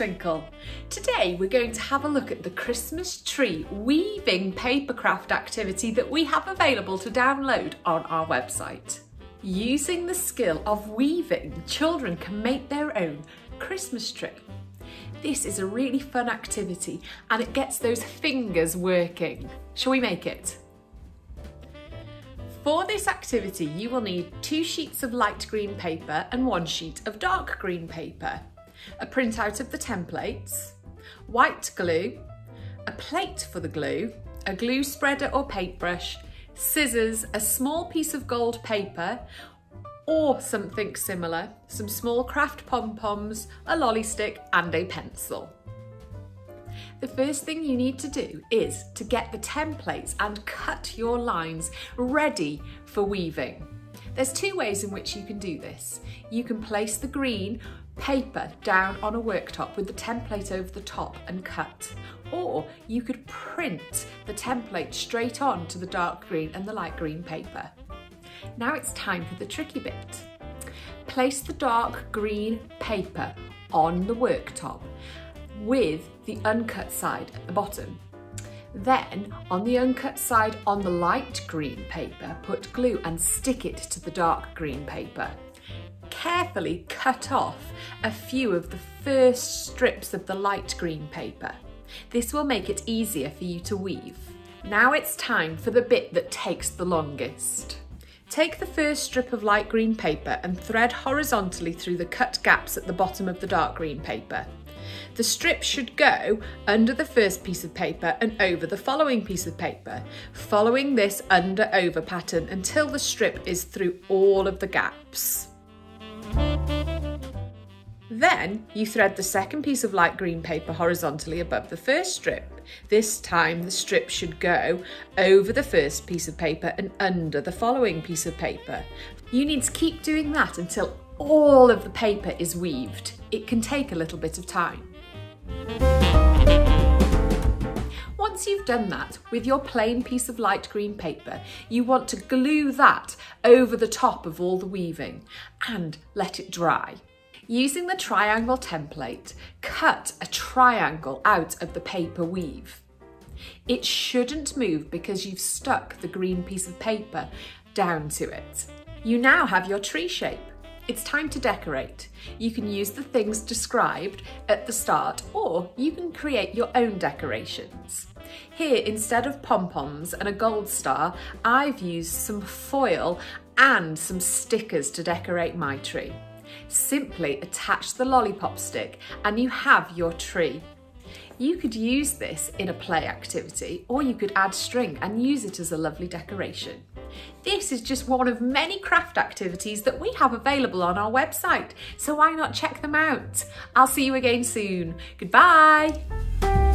Michael. Today we're going to have a look at the Christmas tree weaving papercraft activity that we have available to download on our website. Using the skill of weaving, children can make their own Christmas tree. This is a really fun activity and it gets those fingers working. Shall we make it? For this activity, you will need two sheets of light green paper and one sheet of dark green paper a printout of the templates, white glue, a plate for the glue, a glue spreader or paintbrush, scissors, a small piece of gold paper or something similar, some small craft pom-poms, a lolly stick and a pencil. The first thing you need to do is to get the templates and cut your lines ready for weaving. There's two ways in which you can do this. You can place the green paper down on a worktop with the template over the top and cut. Or you could print the template straight on to the dark green and the light green paper. Now it's time for the tricky bit. Place the dark green paper on the worktop with the uncut side at the bottom. Then, on the uncut side on the light green paper, put glue and stick it to the dark green paper. Carefully cut off a few of the first strips of the light green paper. This will make it easier for you to weave. Now it's time for the bit that takes the longest. Take the first strip of light green paper and thread horizontally through the cut gaps at the bottom of the dark green paper. The strip should go under the first piece of paper and over the following piece of paper, following this under over pattern until the strip is through all of the gaps. Then you thread the second piece of light green paper horizontally above the first strip. This time the strip should go over the first piece of paper and under the following piece of paper. You need to keep doing that until all of the paper is weaved. It can take a little bit of time. Once you've done that with your plain piece of light green paper, you want to glue that over the top of all the weaving and let it dry. Using the triangle template, cut a triangle out of the paper weave. It shouldn't move because you've stuck the green piece of paper down to it. You now have your tree shape. It's time to decorate. You can use the things described at the start or you can create your own decorations. Here, instead of pom-poms and a gold star, I've used some foil and some stickers to decorate my tree. Simply attach the lollipop stick and you have your tree. You could use this in a play activity or you could add string and use it as a lovely decoration. This is just one of many craft activities that we have available on our website, so why not check them out? I'll see you again soon. Goodbye.